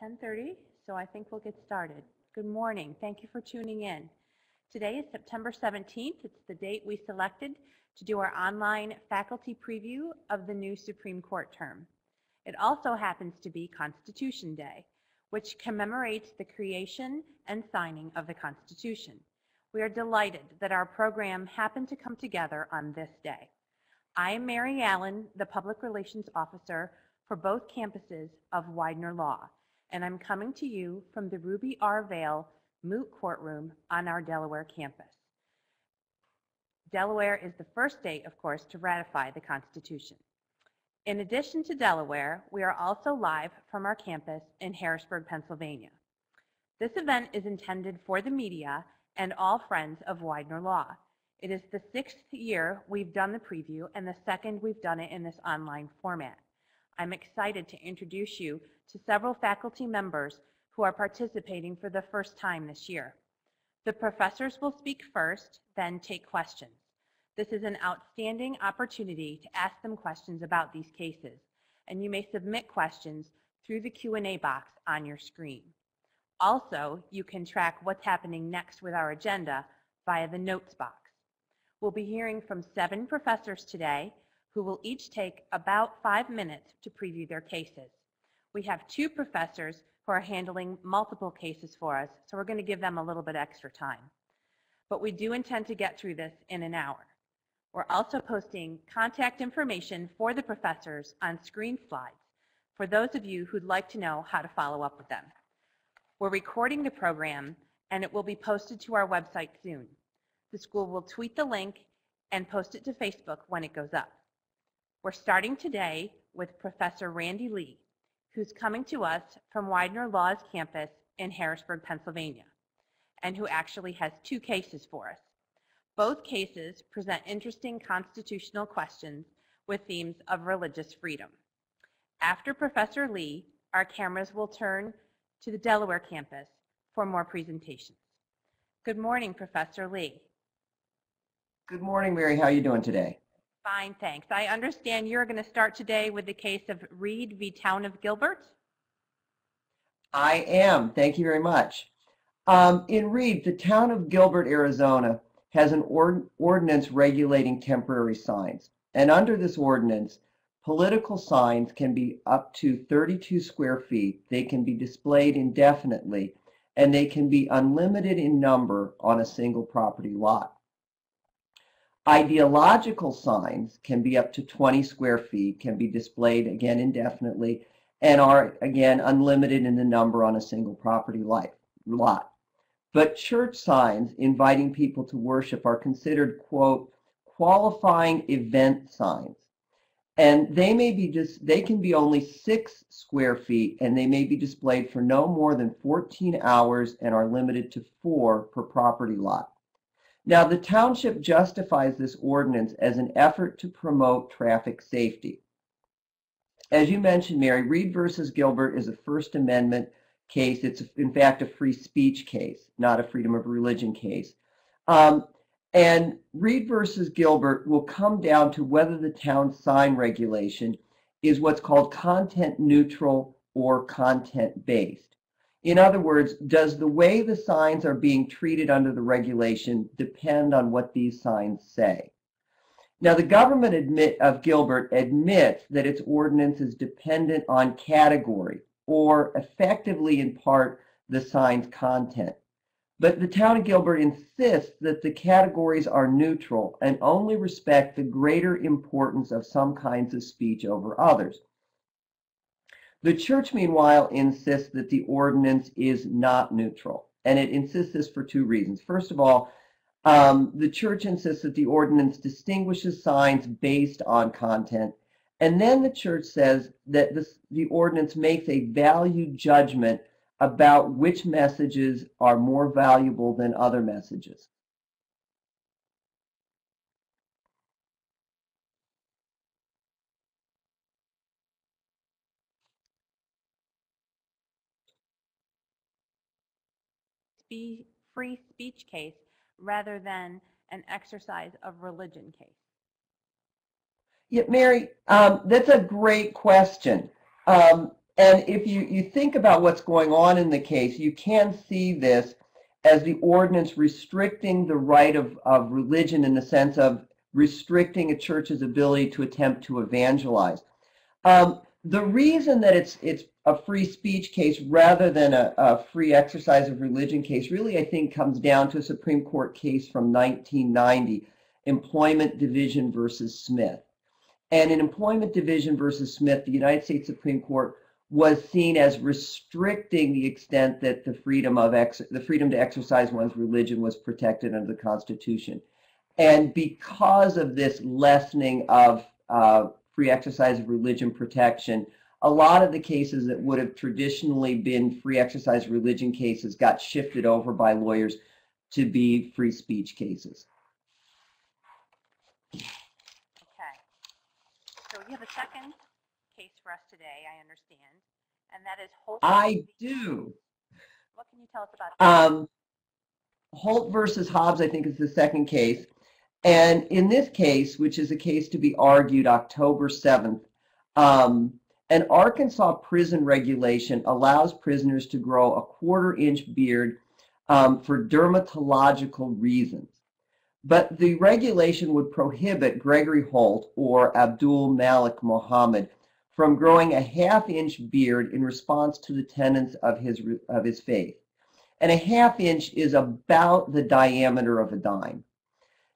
10:30, so I think we'll get started. Good morning. Thank you for tuning in. Today is September 17th. It's the date we selected to do our online faculty preview of the new Supreme Court term. It also happens to be Constitution Day, which commemorates the creation and signing of the Constitution. We are delighted that our program happened to come together on this day. I am Mary Allen, the Public Relations Officer for both campuses of Widener Law, and I'm coming to you from the Ruby R. Vale Moot Courtroom on our Delaware campus. Delaware is the first state, of course, to ratify the Constitution. In addition to Delaware, we are also live from our campus in Harrisburg, Pennsylvania. This event is intended for the media and all friends of Widener Law. It is the sixth year we've done the preview and the second we've done it in this online format. I'm excited to introduce you to several faculty members who are participating for the first time this year. The professors will speak first, then take questions. This is an outstanding opportunity to ask them questions about these cases, and you may submit questions through the Q&A box on your screen. Also, you can track what's happening next with our agenda via the notes box. We'll be hearing from seven professors today who will each take about five minutes to preview their cases. We have two professors who are handling multiple cases for us, so we're going to give them a little bit extra time. But we do intend to get through this in an hour. We're also posting contact information for the professors on screen slides for those of you who'd like to know how to follow up with them. We're recording the program and it will be posted to our website soon. The school will tweet the link and post it to Facebook when it goes up. We're starting today with Professor Randy Lee, who's coming to us from Widener Law's campus in Harrisburg, Pennsylvania, and who actually has two cases for us. Both cases present interesting constitutional questions with themes of religious freedom. After Professor Lee, our cameras will turn to the Delaware campus for more presentations. Good morning, Professor Lee. Good morning, Mary. How are you doing today? Fine, thanks. I understand you're going to start today with the case of Reed v. Town of Gilbert. I am. Thank you very much. Um, in Reed, the town of Gilbert, Arizona, has an ord ordinance regulating temporary signs. And under this ordinance, political signs can be up to 32 square feet. They can be displayed indefinitely, and they can be unlimited in number on a single property lot. Ideological signs can be up to 20 square feet, can be displayed again indefinitely, and are again unlimited in the number on a single property lot. But church signs inviting people to worship are considered, quote, qualifying event signs. And they may be just, they can be only six square feet and they may be displayed for no more than 14 hours and are limited to four per property lot. Now, the township justifies this ordinance as an effort to promote traffic safety. As you mentioned, Mary, Reed versus Gilbert is a First Amendment case. It's, in fact, a free speech case, not a freedom of religion case. Um, and Reed versus Gilbert will come down to whether the town sign regulation is what's called content neutral or content based. In other words, does the way the signs are being treated under the regulation depend on what these signs say? Now, the government admit, of Gilbert admits that its ordinance is dependent on category, or effectively in part the sign's content. But the town of Gilbert insists that the categories are neutral and only respect the greater importance of some kinds of speech over others. The church, meanwhile, insists that the ordinance is not neutral, and it insists this for two reasons. First of all, um, the church insists that the ordinance distinguishes signs based on content, and then the church says that this, the ordinance makes a value judgment about which messages are more valuable than other messages. Free speech case rather than an exercise of religion case? Yeah, Mary, um, that's a great question. Um, And if you, you think about what's going on in the case, you can see this as the ordinance restricting the right of, of religion in the sense of restricting a church's ability to attempt to evangelize. Um, the reason that it's it's a free speech case rather than a, a, free exercise of religion case really I think comes down to a Supreme Court case from 1990, Employment Division versus Smith. And in Employment Division versus Smith, the United States Supreme Court was seen as restricting the extent that the freedom of ex- the freedom to exercise one's religion was protected under the Constitution. And because of this lessening of uh, free exercise of religion protection, a lot of the cases that would have traditionally been free exercise religion cases got shifted over by lawyers to be free speech cases. Okay. So you have a second case for us today, I understand, and that is Holt. I do. What can you tell us about that? Um, Holt versus Hobbs, I think, is the second case. And in this case, which is a case to be argued October 7th, um, an Arkansas prison regulation allows prisoners to grow a quarter inch beard um, for dermatological reasons. But the regulation would prohibit Gregory Holt or Abdul Malik Mohammed from growing a half inch beard in response to the tenets of his, of his faith. And a half inch is about the diameter of a dime.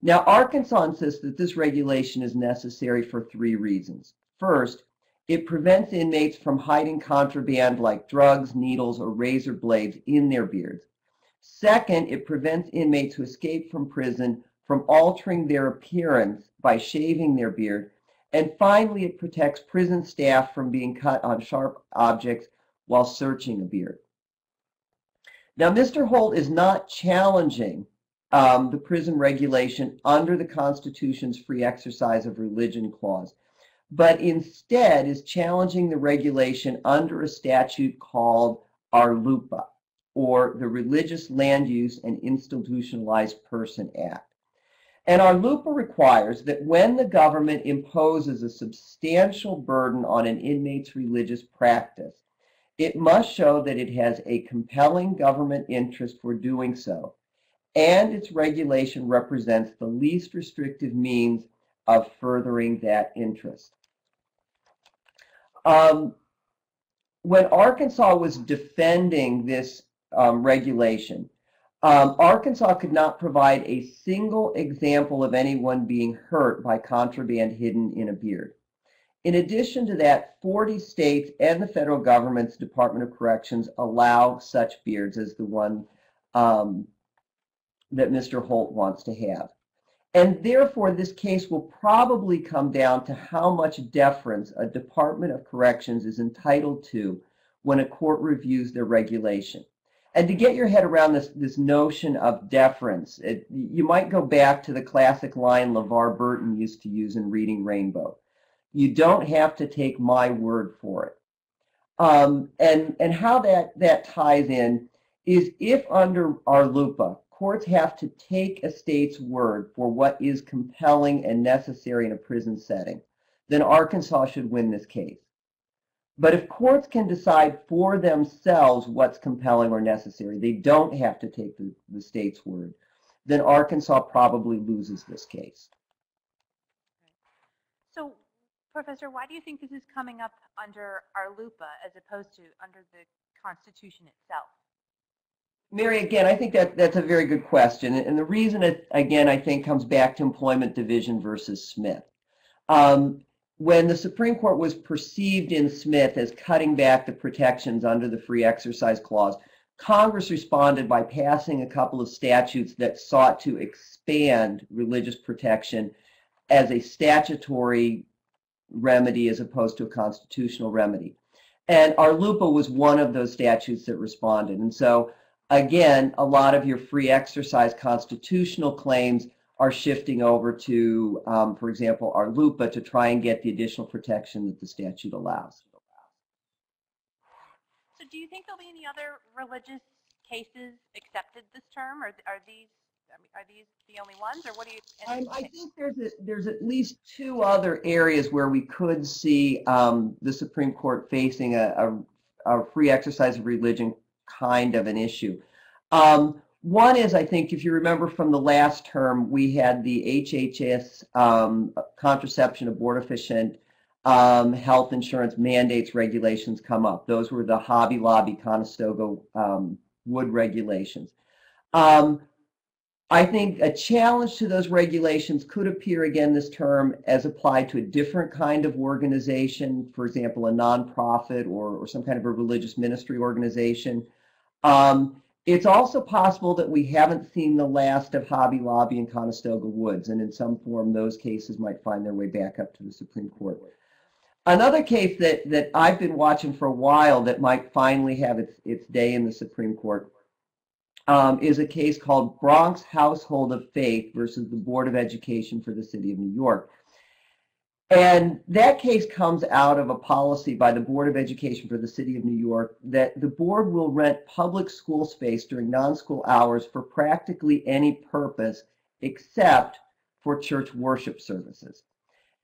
Now, Arkansas insists that this regulation is necessary for three reasons. First, it prevents inmates from hiding contraband like drugs, needles, or razor blades in their beards. Second, it prevents inmates who escape from prison from altering their appearance by shaving their beard. And finally, it protects prison staff from being cut on sharp objects while searching a beard. Now, Mr. Holt is not challenging um, the prison regulation under the Constitution's free exercise of religion clause, but instead is challenging the regulation under a statute called RLUIPA, or the Religious Land Use and Institutionalized Person Act. And RLUIPA requires that when the government imposes a substantial burden on an inmate's religious practice, it must show that it has a compelling government interest for doing so, and its regulation represents the least restrictive means of furthering that interest. Um, when Arkansas was defending this um, regulation, um, Arkansas could not provide a single example of anyone being hurt by contraband hidden in a beard. In addition to that, 40 states and the federal government's Department of Corrections allow such beards as the one um, that Mr. Holt wants to have. And therefore, this case will probably come down to how much deference a Department of Corrections is entitled to when a court reviews their regulation. And to get your head around this, this notion of deference, it, you might go back to the classic line LeVar Burton used to use in Reading Rainbow. You don't have to take my word for it. Um, and, and how that, that ties in is if under our RLUIPA, courts have to take a state's word for what is compelling and necessary in a prison setting, then Arkansas should win this case. But if courts can decide for themselves what's compelling or necessary, they don't have to take the, the state's word, then Arkansas probably loses this case. So, Professor, why do you think this is coming up under RLUIPA as opposed to under the Constitution itself? Mary, again, I think that that's a very good question. And the reason it, again, I think comes back to employment division versus Smith. Um, when the Supreme Court was perceived in Smith as cutting back the protections under the Free Exercise Clause, Congress responded by passing a couple of statutes that sought to expand religious protection as a statutory remedy as opposed to a constitutional remedy. And RLUIPA was one of those statutes that responded. And so again, a lot of your free exercise constitutional claims are shifting over to, um, for example, RLUIPA to try and get the additional protection that the statute allows. So do you think there'll be any other religious cases accepted this term, or are these I mean, are these the only ones, or what do you? Um, I think there's a, there's at least two other areas where we could see um, the Supreme Court facing a, a a free exercise of religion kind of an issue. Um, one is, I think, if you remember from the last term, we had the HHS um, contraception abortifacient um, health insurance mandates regulations come up. Those were the Hobby Lobby Conestoga um, wood regulations. Um, I think a challenge to those regulations could appear again this term as applied to a different kind of organization, for example, a nonprofit or, or some kind of a religious ministry organization. Um, it's also possible that we haven't seen the last of Hobby Lobby and Conestoga Woods, and in some form, those cases might find their way back up to the Supreme Court. Another case that, that I've been watching for a while that might finally have its, its day in the Supreme Court um, is a case called Bronx Household of Faith versus the Board of Education for the City of New York. And that case comes out of a policy by the Board of Education for the City of New York that the board will rent public school space during non-school hours for practically any purpose except for church worship services.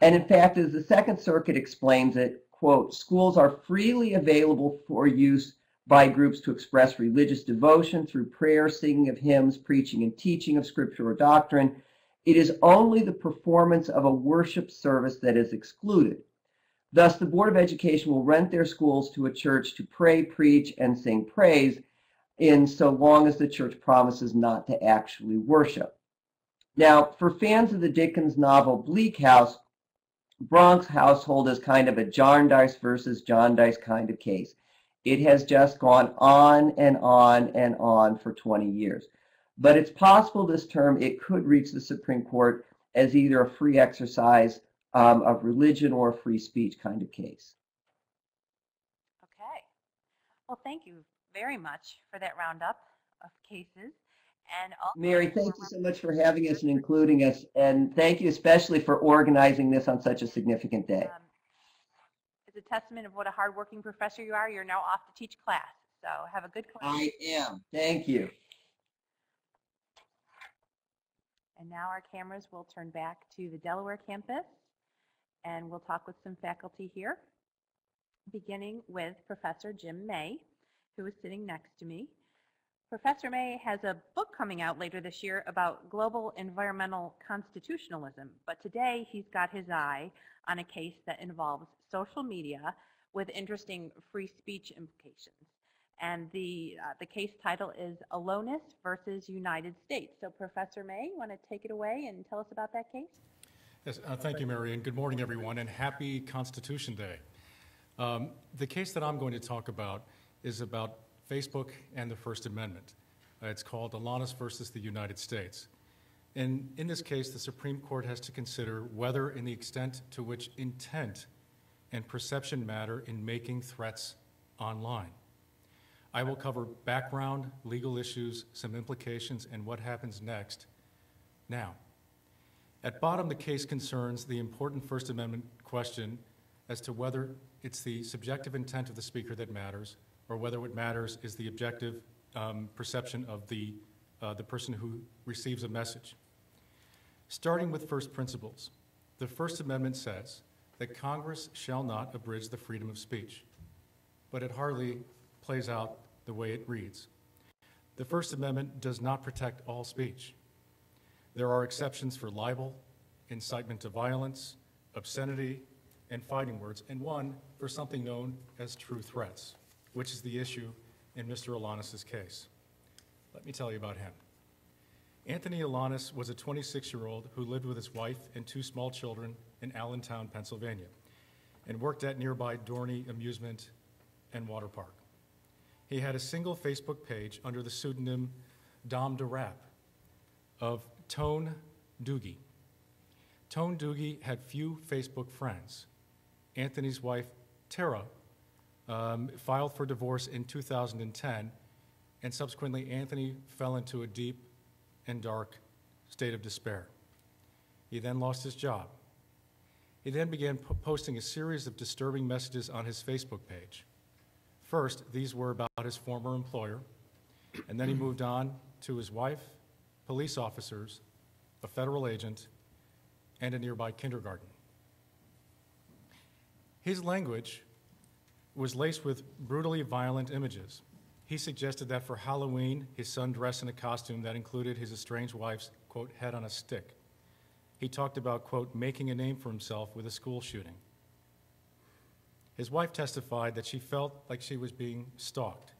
And in fact, as the Second Circuit explains it, quote, schools are freely available for use by groups to express religious devotion through prayer, singing of hymns, preaching and teaching of scripture or doctrine, it is only the performance of a worship service that is excluded. Thus, the Board of Education will rent their schools to a church to pray, preach, and sing praise in so long as the church promises not to actually worship. Now, for fans of the Dickens novel Bleak House, Bronx Household is kind of a Jarndyce versus Jarndyce kind of case. It has just gone on and on and on for 20 years but it's possible this term it could reach the Supreme Court as either a free exercise um, of religion or a free speech kind of case. Okay. Well, thank you very much for that roundup of cases. And also Mary, thank you so much for having us and including us, and thank you especially for organizing this on such a significant day. um, a testament of what a hardworking professor you are. You're now off to teach class. So have a good class. I am. Thank you. And now our cameras will turn back to the Delaware campus and we'll talk with some faculty here, beginning with Professor Jim May, who is sitting next to me. Professor May has a book coming out later this year about global environmental constitutionalism, but today he's got his eye on a case that involves social media with interesting free speech implications. And the, uh, the case title is Elonis versus United States. So Professor May, you want to take it away and tell us about that case? Yes, uh, thank you, Mary, and good morning, everyone, and happy Constitution Day. Um, the case that I'm going to talk about is about Facebook and the First Amendment. Uh, it's called Elonis versus the United States. And in this case, the Supreme Court has to consider whether and the extent to which intent and perception matter in making threats online. I will cover background, legal issues, some implications, and what happens next. Now, at bottom, the case concerns the important First Amendment question as to whether it's the subjective intent of the speaker that matters, or whether what matters is the objective um, perception of the, uh, the person who receives a message. Starting with first principles, the First Amendment says that Congress shall not abridge the freedom of speech, but it hardly plays out the way it reads. The First Amendment does not protect all speech. There are exceptions for libel, incitement to violence, obscenity, and fighting words, and one for something known as true threats, which is the issue in Mr. Elonis' case. Let me tell you about him. Anthony Elonis was a 26-year-old who lived with his wife and two small children in Allentown, Pennsylvania, and worked at nearby Dorney Amusement and Water Park. He had a single Facebook page under the pseudonym Dom de Rap of Tone Dougie. Tone Dougie had few Facebook friends. Anthony's wife, Tara, um, filed for divorce in 2010, and subsequently, Anthony fell into a deep and dark state of despair. He then lost his job. He then began po- posting a series of disturbing messages on his Facebook page. First, these were about his former employer, and then he moved on to his wife, police officers, a federal agent, and a nearby kindergarten. His language was laced with brutally violent images. He suggested that for Halloween, his son dress in a costume that included his estranged wife's, quote, head on a stick. He talked about, quote, making a name for himself with a school shooting. His wife testified that she felt like she was being stalked.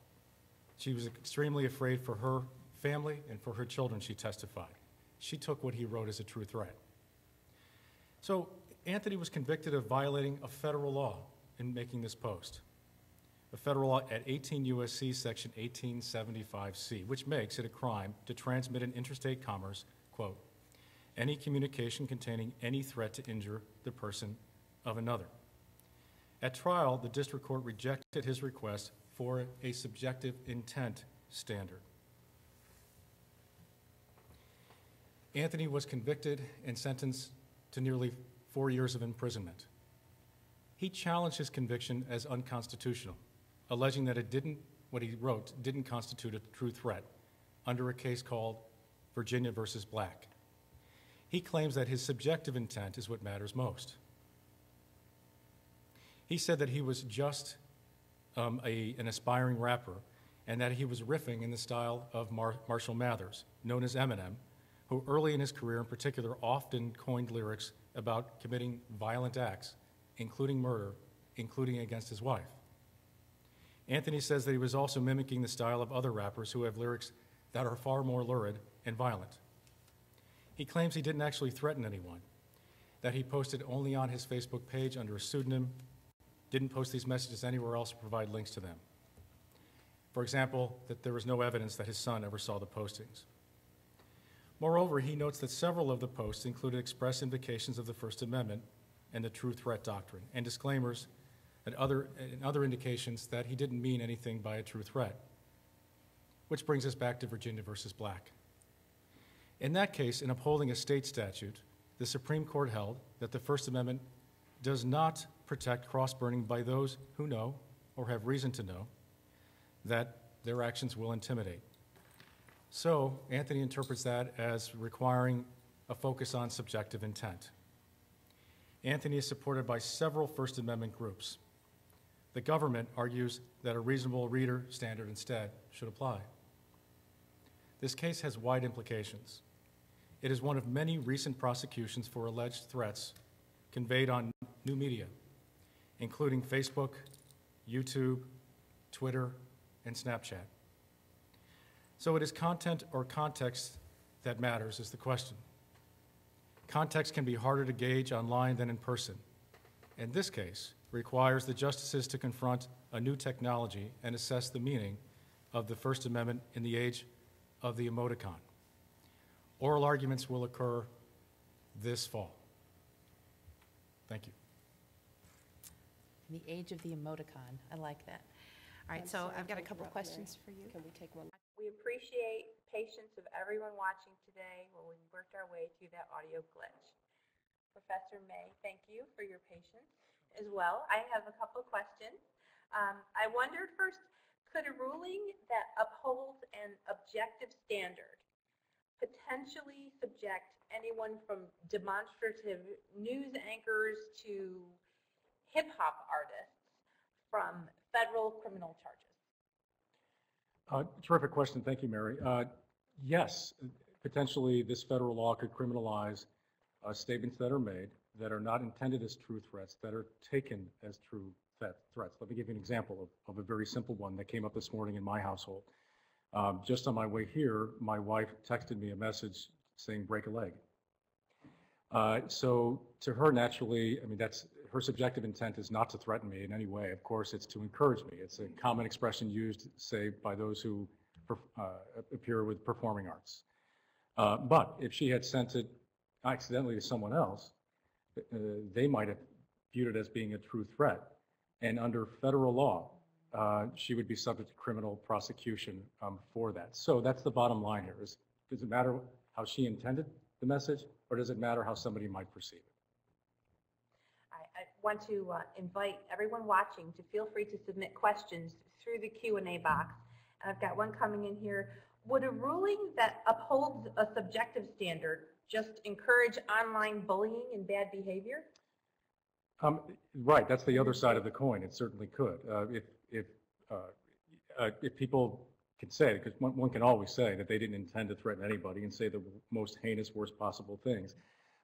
She was extremely afraid for her family and for her children, she testified. She took what he wrote as a true threat. So Anthony was convicted of violating a federal law in making this post. A federal law at 18 U.S.C. Section 1875C, which makes it a crime to transmit in interstate commerce, quote, any communication containing any threat to injure the person of another. At trial, the district court rejected his request for a subjective intent standard. Anthony was convicted and sentenced to nearly four years of imprisonment. He challenged his conviction as unconstitutional, alleging that it didn't, what he wrote, didn't constitute a true threat under a case called Virginia versus Black. He claims that his subjective intent is what matters most. He said that he was just um, a, an aspiring rapper and that he was riffing in the style of Mar- Marshall Mathers, known as Eminem, who early in his career in particular often coined lyrics about committing violent acts, including murder, including against his wife. Anthony says that he was also mimicking the style of other rappers who have lyrics that are far more lurid and violent. He claims he didn't actually threaten anyone, that he posted only on his Facebook page under a pseudonym, didn't post these messages anywhere else or provide links to them. For example, that there was no evidence that his son ever saw the postings. Moreover, he notes that several of the posts included express invocations of the First Amendment and the true threat doctrine, and disclaimers and other, and other indications that he didn't mean anything by a true threat. Which brings us back to Virginia versus Black. In that case, in upholding a state statute, the Supreme Court held that the First Amendment does not protect cross burning by those who know or have reason to know that their actions will intimidate. So Anthony interprets that as requiring a focus on subjective intent. Anthony is supported by several First Amendment groups. The government argues that a reasonable reader standard instead should apply. This case has wide implications. It is one of many recent prosecutions for alleged threats conveyed on new media, including Facebook, YouTube, Twitter, and Snapchat. So it is content or context that matters, is the question. Context can be harder to gauge online than in person. In this case, requires the justices to confront a new technology and assess the meaning of the First Amendment in the age of the emoticon. Oral arguments will occur this fall. Thank you. In the age of the emoticon. I like that. All right, I'm so sorry I've got a couple interrupt, Mary. questions for you. Can we take one? We appreciate patience of everyone watching today while we worked our way through that audio glitch. Professor May, thank you for your patience as well. I have a couple questions. Um, I wondered first, could a ruling that upholds an objective standard potentially subject anyone from demonstrative news anchors to hip hop artists from federal criminal charges? Uh, Terrific question. Thank you, Mary. Uh, Yes, potentially this federal law could criminalize uh, statements that are made that are not intended as true threats, that are taken as true threat- threats. Let me give you an example of, of a very simple one that came up this morning in my household. Um, Just on my way here, my wife texted me a message saying, break a leg. Uh, So to her, naturally, I mean, that's, her subjective intent is not to threaten me in any way. Of course, it's to encourage me. It's a common expression used, say, by those who uh, appear with performing arts. Uh, But if she had sent it accidentally to someone else, uh, they might have viewed it as being a true threat. And under federal law, uh, she would be subject to criminal prosecution um, for that. So that's the bottom line here is, does it matter how she intended the message or does it matter how somebody might perceive it? I, I want to uh, invite everyone watching to feel free to submit questions through the Q and A box. And I've got one coming in here. Would a ruling that upholds a subjective standard just encourage online bullying and bad behavior? Um, Right, that's the other side of the coin. It certainly could. Uh, If, if, uh, uh, if people can say, because one, one can always say that they didn't intend to threaten anybody and say the most heinous, worst possible things.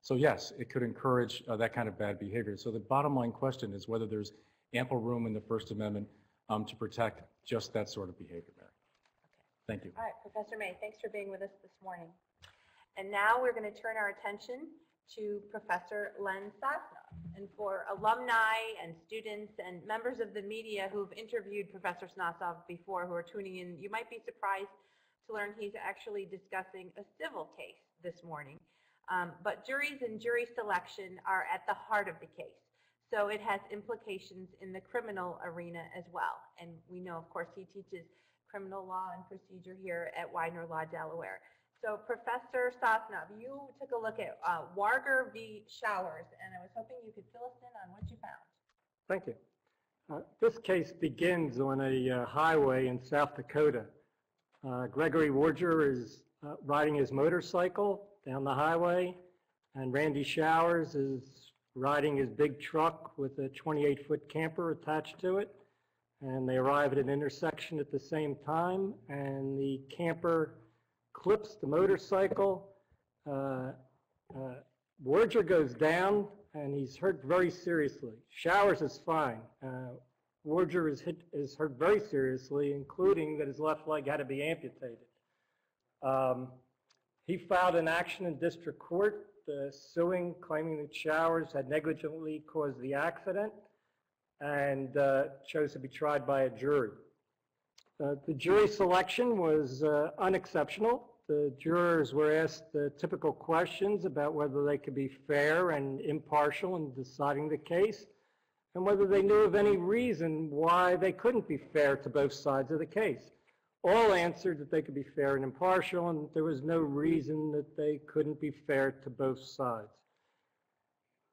So yes, it could encourage uh, that kind of bad behavior. So the bottom line question is whether there's ample room in the First Amendment um, to protect just that sort of behavior, Mary. Thank you. All right, Professor May, thanks for being with us this morning. And now we're going to turn our attention to Professor Len Sosnov. And for alumni and students and members of the media who've interviewed Professor Sosnov before who are tuning in, you might be surprised to learn he's actually discussing a civil case this morning. Um, But juries and jury selection are at the heart of the case. So it has implications in the criminal arena as well. And we know, of course, he teaches criminal law and procedure here at Widener Law Delaware. So Professor Sosnov, you took a look at uh, Warger v. Showers, and I was hoping you could fill us in on what you found. Thank you. Uh, This case begins on a uh, highway in South Dakota. Uh, Gregory Warger is uh, riding his motorcycle down the highway, and Randy Showers is riding his big truck with a 28-foot camper attached to it. And they arrive at an intersection at the same time, and the camper clips the motorcycle. Uh, uh, goes down, and he's hurt very seriously. Showers is fine. Uh, is hit, is hurt very seriously, including that his left leg had to be amputated. Um, He filed an action in district court uh, suing, claiming that Showers had negligently caused the accident and uh, chose to be tried by a jury. Uh, The jury selection was uh, unexceptional. The jurors were asked the typical questions about whether they could be fair and impartial in deciding the case, and whether they knew of any reason why they couldn't be fair to both sides of the case. All answered that they could be fair and impartial, and there was no reason that they couldn't be fair to both sides.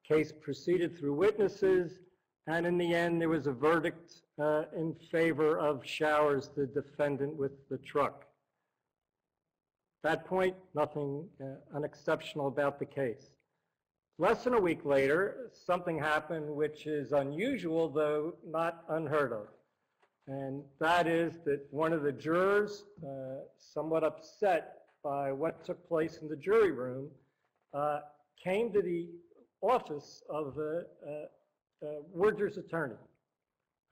Case proceeded through witnesses, and in the end, there was a verdict uh, in favor of Showers, the defendant with the truck. At that point, nothing uh, unexceptional about the case. Less than a week later, something happened which is unusual, though not unheard of. And that is that one of the jurors, uh, somewhat upset by what took place in the jury room, uh, came to the office of the uh, Warger's attorney.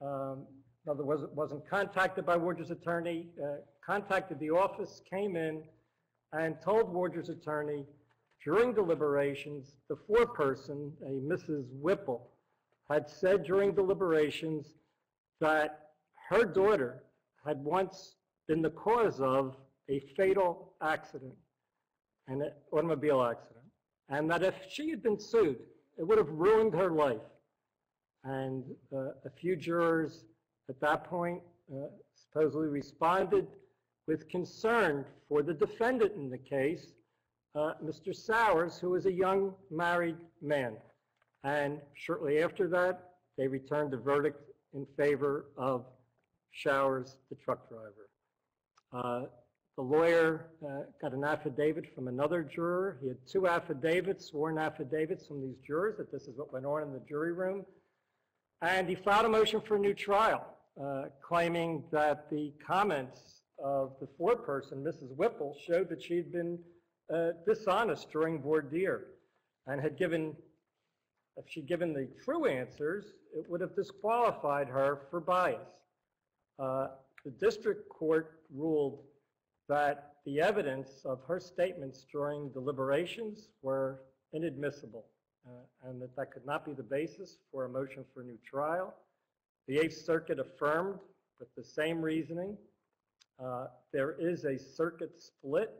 Um, In other words, wasn't contacted by Warger's attorney, uh, contacted the office, came in, and told Warger's attorney during deliberations, the foreperson, a Mrs. Whipple, had said during deliberations that her daughter had once been the cause of a fatal accident, an automobile accident, and that if she had been sued, it would have ruined her life. And uh, a few jurors at that point uh, supposedly responded with concern for the defendant in the case, uh, Mr. Showers, who was a young married man. And shortly after that, they returned a verdict in favor of Showers, the truck driver. Uh, The lawyer uh, got an affidavit from another juror. He had two affidavits, sworn affidavits from these jurors that this is what went on in the jury room. And he filed a motion for a new trial, uh, claiming that the comments of the foreperson, Mrs. Whipple, showed that she had been uh, dishonest during voir dire and had given, if she'd given the true answers, it would have disqualified her for bias. Uh, The district court ruled that the evidence of her statements during deliberations were inadmissible and that that could not be the basis for a motion for a new trial. The Eighth Circuit affirmed with the same reasoning. Uh, There is a circuit split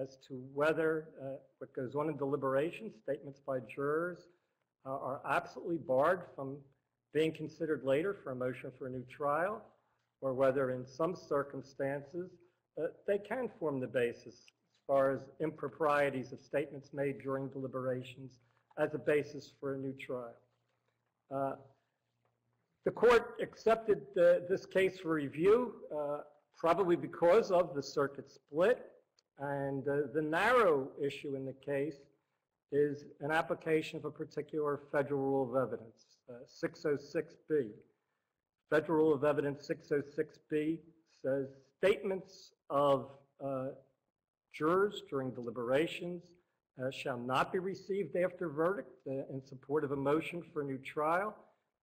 as to whether uh, what goes on in deliberations, statements by jurors, uh, are absolutely barred from being considered later for a motion for a new trial, or whether in some circumstances, uh, they can form the basis as far as improprieties of statements made during deliberations as a basis for a new trial. Uh, The court accepted uh, this case for review, uh, probably because of the circuit split, and uh, the narrow issue in the case is an application of a particular federal rule of evidence, uh, 606B. Federal Rule of Evidence 606B says statements of uh, jurors during deliberations uh, shall not be received after verdict uh, in support of a motion for a new trial.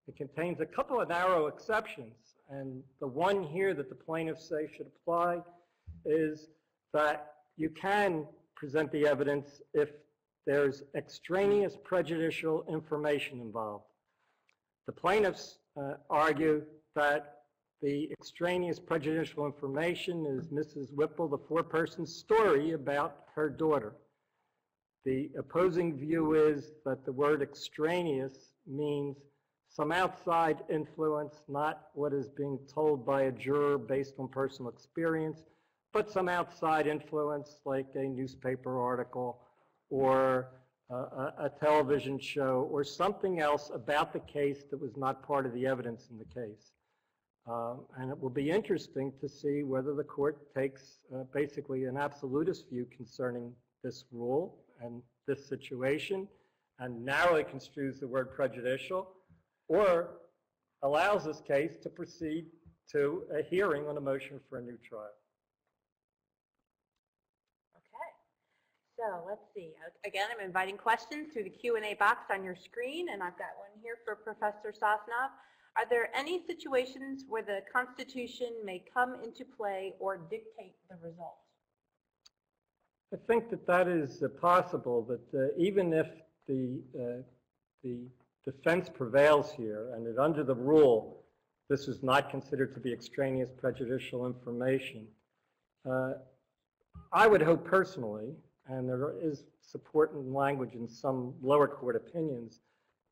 It contains a couple of narrow exceptions, and the one here that the plaintiffs say should apply is that you can present the evidence if there's extraneous prejudicial information involved. The plaintiffs uh, argue that the extraneous prejudicial information is Mrs. Whipple, the foreperson story about her daughter. The opposing view is that the word extraneous means some outside influence, not what is being told by a juror based on personal experience, but some outside influence like a newspaper article or a, television show or something else about the case that was not part of the evidence in the case. Um, and it will be interesting to see whether the court takes uh, basically an absolutist view concerning this rule and this situation and narrowly construes the word prejudicial or allows this case to proceed to a hearing on a motion for a new trial. Okay. So let's see. Again, I'm inviting questions through the Q and A box on your screen, and I've got one here for Professor Sosnov. Are there any situations where the Constitution may come into play or dictate the result? I think that that is uh, possible, that uh, even if the, uh, the defense prevails here, and that under the rule, this is not considered to be extraneous prejudicial information, uh, I would hope personally, and there is support in language in some lower court opinions,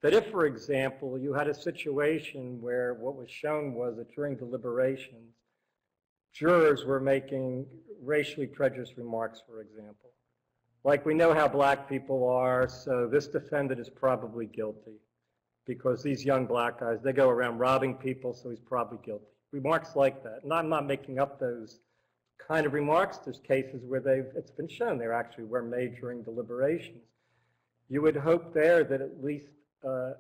that if, for example, you had a situation where what was shown was that during deliberations, jurors were making racially prejudiced remarks, for example. Like, we know how black people are, so this defendant is probably guilty because these young black guys, they go around robbing people, so he's probably guilty. Remarks like that. And I'm not making up those kind of remarks. There's cases where they've, it's been shown they actually were made during deliberations. You would hope there that at least uh,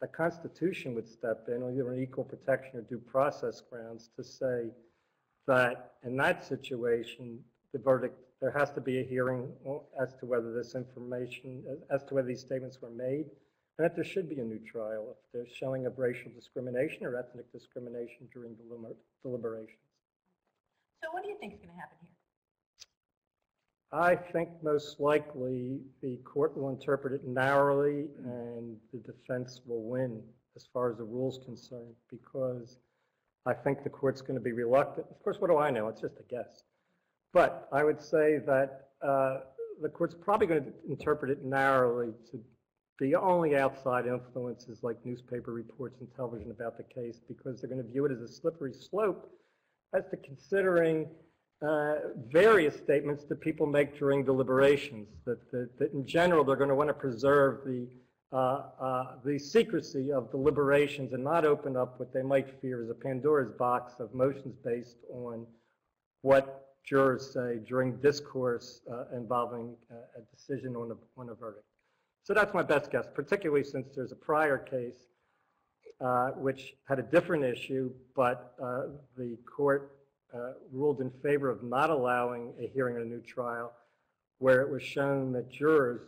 the Constitution would step in, either an equal protection or due process grounds, to say that in that situation, the verdict, there has to be a hearing as to whether this information, as to whether these statements were made, and that there should be a new trial if there's showing of racial discrimination or ethnic discrimination during deliber- deliberations. So what do you think is going to happen here? I think most likely the court will interpret it narrowly and the defense will win as far as the rule's concerned because I think the court's going to be reluctant. Of course, what do I know? It's just a guess. But I would say that uh, the court's probably going to interpret it narrowly to be only outside influences like newspaper reports and television about the case because they're going to view it as a slippery slope as to considering uh, various statements that people make during deliberations, that, that, that in general they're going to want to preserve the, the secrecy of deliberations and not open up what they might fear is a Pandora's box of motions based on what jurors say during discourse uh, involving uh, a decision on a, on a verdict. So that's my best guess, particularly since there's a prior case uh, which had a different issue, but the court uh, ruled in favor of not allowing a hearing on a new trial, where it was shown that jurors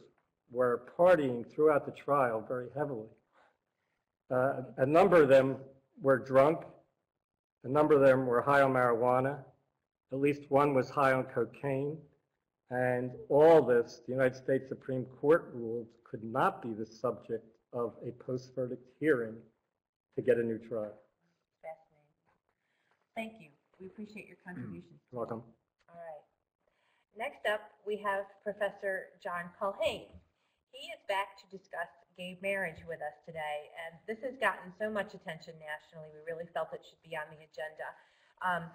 were partying throughout the trial very heavily. Uh, a number of them were drunk. A number of them were high on marijuana. At least one was high on cocaine. And all this, the United States Supreme Court ruled, could not be the subject of a post-verdict hearing to get a new trial. Fascinating. Thank you. We appreciate your contribution. You're welcome. All right. Next up, we have Professor John Culhane. He is back to discuss gay marriage with us today, and this has gotten so much attention nationally, we really felt it should be on the agenda. Um,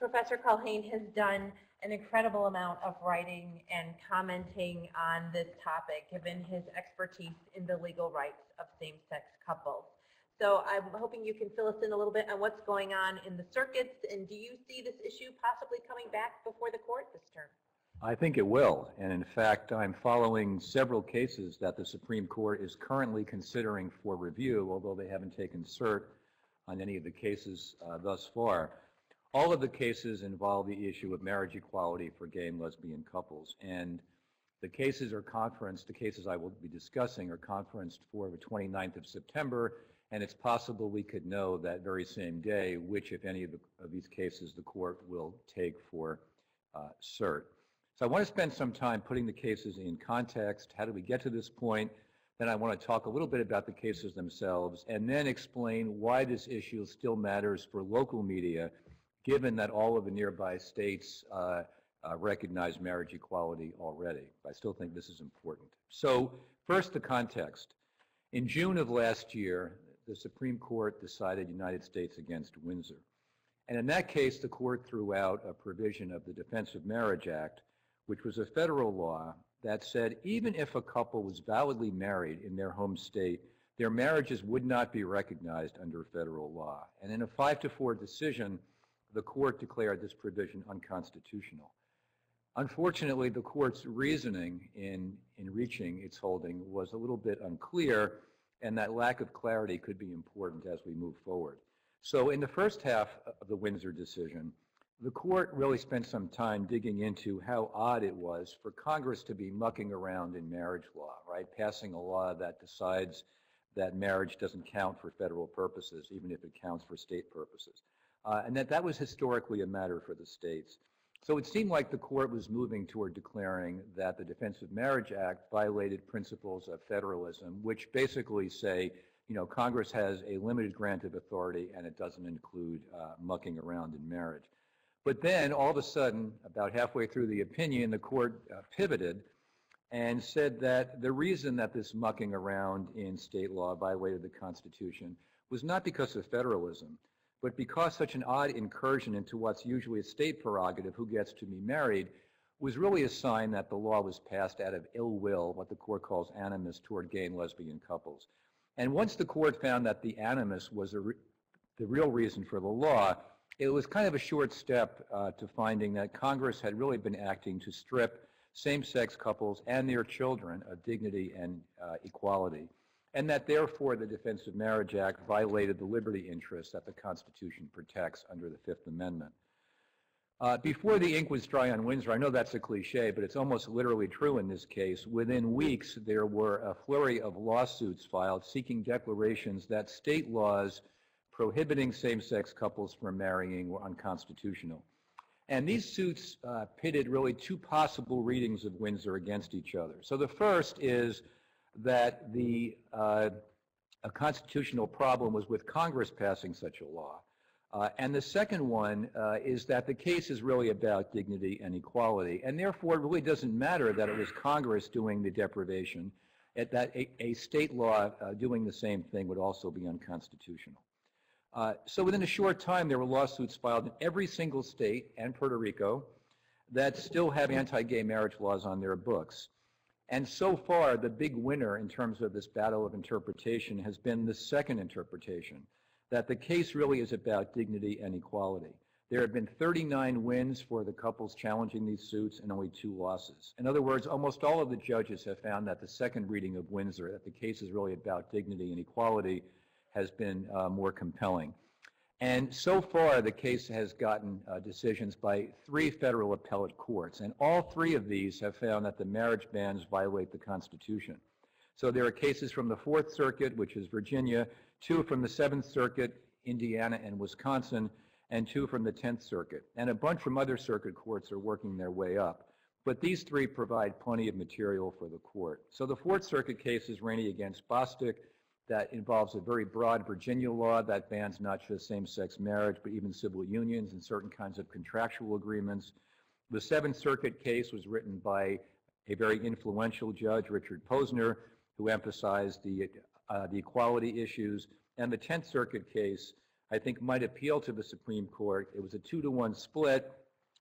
Professor Culhane has done an incredible amount of writing and commenting on this topic, given his expertise in the legal rights of same-sex couples. So I'm hoping you can fill us in a little bit on what's going on in the circuits, and do you see this issue possibly coming back before the court this term? I think it will, and in fact, I'm following several cases that the Supreme Court is currently considering for review, although they haven't taken cert on any of the cases uh, thus far. All of the cases involve the issue of marriage equality for gay and lesbian couples, and the cases are conferenced, the cases I will be discussing are conferenced for the 29th of September, and it's possible we could know that very same day which, if any, of, the, of these cases the court will take for uh, cert. So I want to spend some time putting the cases in context. How did we get to this point? Then I want to talk a little bit about the cases themselves and then explain why this issue still matters for local media, given that all of the nearby states uh, uh, recognize marriage equality already. I still think this is important. So first, the context. In June of last year, the Supreme Court decided United States against Windsor. And in that case, the court threw out a provision of the Defense of Marriage Act which was a federal law that said even if a couple was validly married in their home state, their marriages would not be recognized under federal law. And in a five to four decision, the court declared this provision unconstitutional. Unfortunately, the court's reasoning in, in reaching its holding was a little bit unclear, and that lack of clarity could be important as we move forward. So in the first half of the Windsor decision, the court really spent some time digging into how odd it was for Congress to be mucking around in marriage law, right? Passing a law that decides that marriage doesn't count for federal purposes, even if it counts for state purposes. Uh, and that that was historically a matter for the states. So it seemed like the court was moving toward declaring that the Defense of Marriage Act violated principles of federalism, which basically say, you know, Congress has a limited grant of authority and it doesn't include uh, mucking around in marriage. But then all of a sudden, about halfway through the opinion, the court uh, pivoted and said that the reason that this mucking around in state law violated the Constitution was not because of federalism, but because such an odd incursion into what's usually a state prerogative, who gets to be married, was really a sign that the law was passed out of ill will, what the court calls animus toward gay and lesbian couples. And once the court found that the animus was re the real reason for the law, it was kind of a short step uh, to finding that Congress had really been acting to strip same-sex couples and their children of dignity and uh, equality, and that therefore the Defense of Marriage Act violated the liberty interests that the Constitution protects under the Fifth Amendment. Uh, before the ink was dry on Windsor, I know that's a cliche, but it's almost literally true in this case. Within weeks, there were a flurry of lawsuits filed seeking declarations that state laws prohibiting same-sex couples from marrying were unconstitutional. And these suits uh, pitted really two possible readings of Windsor against each other. So the first is that the uh, a constitutional problem was with Congress passing such a law. Uh, and the second one uh, is that the case is really about dignity and equality. And therefore, it really doesn't matter that it was Congress doing the deprivation, that a, a state law uh, doing the same thing would also be unconstitutional. Uh, so within a short time, there were lawsuits filed in every single state and Puerto Rico that still have anti-gay marriage laws on their books. And so far, the big winner in terms of this battle of interpretation has been the second interpretation, that the case really is about dignity and equality. There have been 39 wins for the couples challenging these suits and only two losses. In other words, almost all of the judges have found that the second reading of Windsor, that the case is really about dignity and equality, has been uh, more compelling. And so far, the case has gotten uh, decisions by three federal appellate courts, and all three of these have found that the marriage bans violate the Constitution. So there are cases from the Fourth Circuit, which is Virginia, two from the Seventh Circuit, Indiana and Wisconsin, and two from the Tenth Circuit. And a bunch from other circuit courts are working their way up. But these three provide plenty of material for the court. So the Fourth Circuit case is Rainey against Bostic, that involves a very broad Virginia law that bans not just same-sex marriage, but even civil unions and certain kinds of contractual agreements. The Seventh Circuit case was written by a very influential judge, Richard Posner, who emphasized the, uh, the equality issues. And the Tenth Circuit case, I think, might appeal to the Supreme Court. It was a two-to-one split,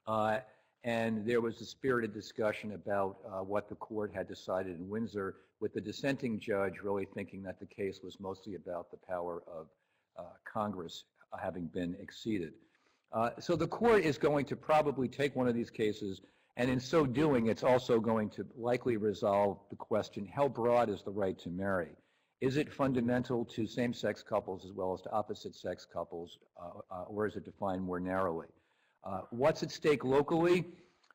uh, and there was a spirited discussion about uh, what the court had decided in Windsor with the dissenting judge really thinking that the case was mostly about the power of uh, Congress having been exceeded. Uh, so the court is going to probably take one of these cases And in so doing, it's also going to likely resolve the question, how broad is the right to marry? Is it fundamental to same-sex couples as well as to opposite-sex couples, uh, uh, or is it defined more narrowly? Uh, What's at stake locally?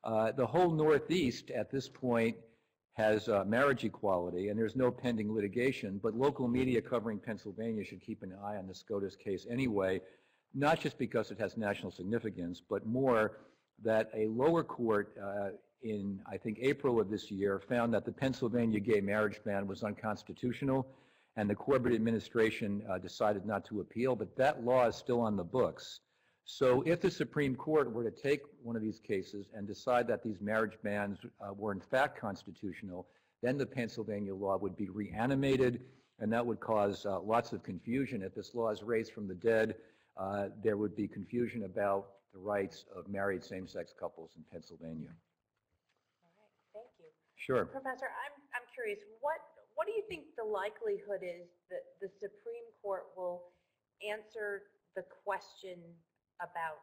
Uh, The whole Northeast at this point has uh, marriage equality, and there's no pending litigation, but local media covering Pennsylvania should keep an eye on the SCOTUS case anyway, not just because it has national significance, but more that a lower court in, I think, April of this year found that the Pennsylvania gay marriage ban was unconstitutional, and the Corbett administration uh, decided not to appeal, but that law is still on the books. So if the Supreme Court were to take one of these cases and decide that these marriage bans uh, were in fact constitutional, then the Pennsylvania law would be reanimated, and that would cause uh, lots of confusion. If this law is raised from the dead, uh, there would be confusion about the rights of married same-sex couples in Pennsylvania. All right, thank you. Sure. Professor, I'm, I'm curious, what, what do you think the likelihood is that the Supreme Court will answer the question about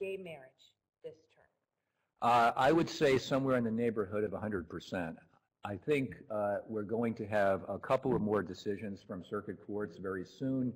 gay marriage this term? Uh, I would say somewhere in the neighborhood of 100%. I think uh, we're going to have a couple of more decisions from circuit courts very soon.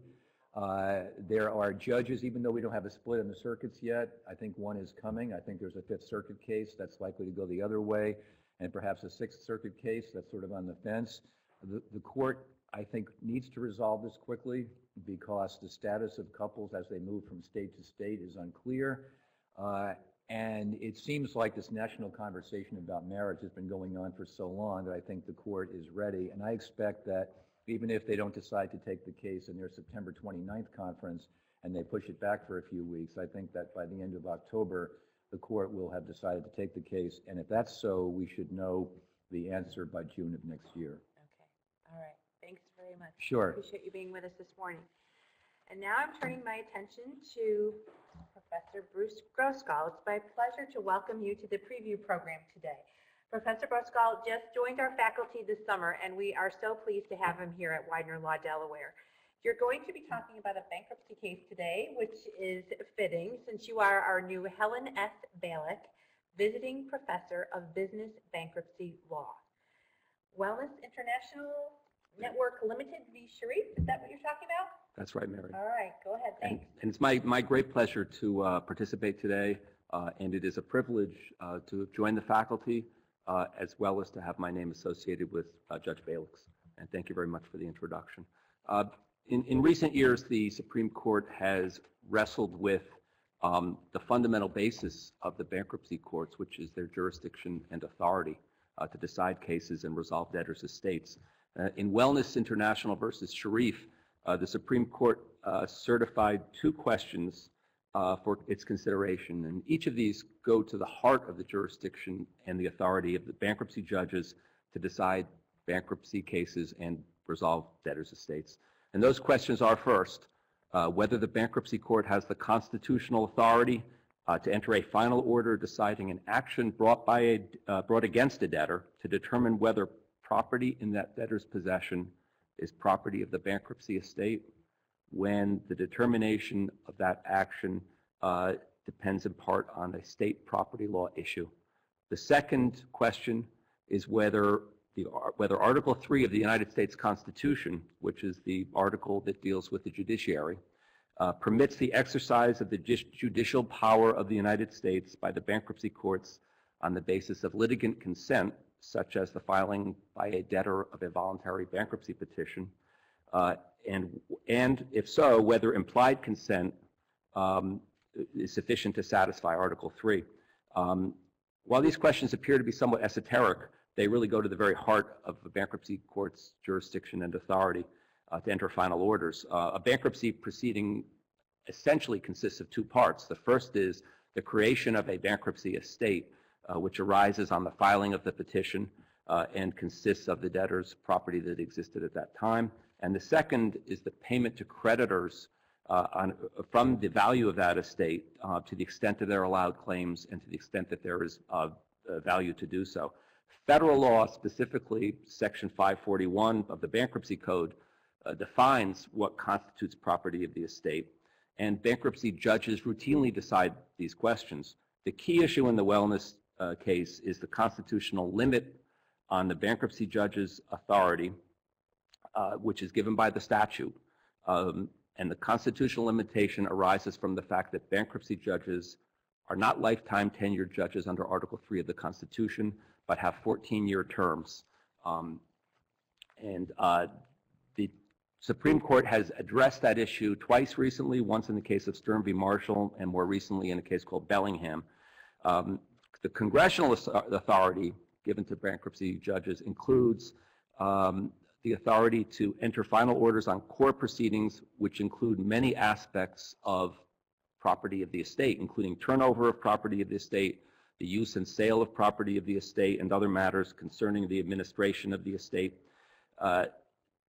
Uh, There are judges, even though we don't have a split in the circuits yet, I think one is coming. I think there's a Fifth Circuit case that's likely to go the other way, and perhaps a Sixth Circuit case that's sort of on the fence. The the court, I think, needs to resolve this quickly because the status of couples as they move from state to state is unclear. Uh, And it seems like this national conversation about marriage has been going on for so long that I think the court is ready. And I expect that even if they don't decide to take the case in their September 29th conference and they push it back for a few weeks, I think that by the end of October, the court will have decided to take the case. And if that's so, we should know the answer by June of next year. Okay, all right, very much. Sure. Appreciate you being with us this morning. And now I'm turning my attention to Professor Bruce Grohsgal. It's my pleasure to welcome you to the preview program today. Professor Grohsgal just joined our faculty this summer, and we are so pleased to have him here at Widener Law Delaware. You're going to be talking about a bankruptcy case today, which is fitting since you are our new Helen S. Balick, visiting professor of business bankruptcy law. Wellness International Network Limited v. Sharif, is that what you're talking about? That's right, Mary. All right, go ahead, thanks. and it's my, my great pleasure to uh, participate today, uh, and it is a privilege uh, to join the faculty, uh, as well as to have my name associated with uh, Judge Balick's. And thank you very much for the introduction. Uh, In, in recent years, the Supreme Court has wrestled with um, the fundamental basis of the bankruptcy courts, which is their jurisdiction and authority uh, to decide cases and resolve debtors' estates. Uh, In Wellness International versus Sharif, uh, the Supreme Court uh, certified two questions for its consideration, and each of these go to the heart of the jurisdiction and the authority of the bankruptcy judges to decide bankruptcy cases and resolve debtors' estates. And those questions are first, uh, whether the bankruptcy court has the constitutional authority uh, to enter a final order deciding an action brought by a, uh, brought against a debtor to determine whether property in that debtor's possession is property of the bankruptcy estate when the determination of that action uh, depends in part on a state property law issue. The second question is whether the, whether Article 3 of the United States Constitution, which is the article that deals with the judiciary, uh, permits the exercise of the judicial power of the United States by the bankruptcy courts on the basis of litigant consent, such as the filing by a debtor of a voluntary bankruptcy petition, uh, and, and if so, whether implied consent um, is sufficient to satisfy Article 3. Um, While these questions appear to be somewhat esoteric, they really go to the very heart of the bankruptcy court's jurisdiction and authority uh, to enter final orders. Uh, A bankruptcy proceeding essentially consists of two parts. The first is the creation of a bankruptcy estate, uh, which arises on the filing of the petition uh, and consists of the debtor's property that existed at that time. And the second is the payment to creditors uh, from the value of that estate to the extent that they're allowed claims and to the extent that there is value to do so. Federal law, specifically Section 541 of the Bankruptcy Code, defines what constitutes property of the estate, and bankruptcy judges routinely decide these questions. The key issue in the Wellness uh, case is the constitutional limit on the bankruptcy judge's authority, uh, which is given by the statute. Um, And the constitutional limitation arises from the fact that bankruptcy judges are not lifetime tenured judges under Article 3 of the Constitution, but have 14-year terms. Um, And uh, the Supreme Court has addressed that issue twice recently, once in the case of Stern v. Marshall, and more recently in a case called Bellingham. Um, The congressional authority given to bankruptcy judges includes um, the authority to enter final orders on court proceedings, which include many aspects of property of the estate, including turnover of property of the estate, the use and sale of property of the estate, and other matters concerning the administration of the estate. Uh,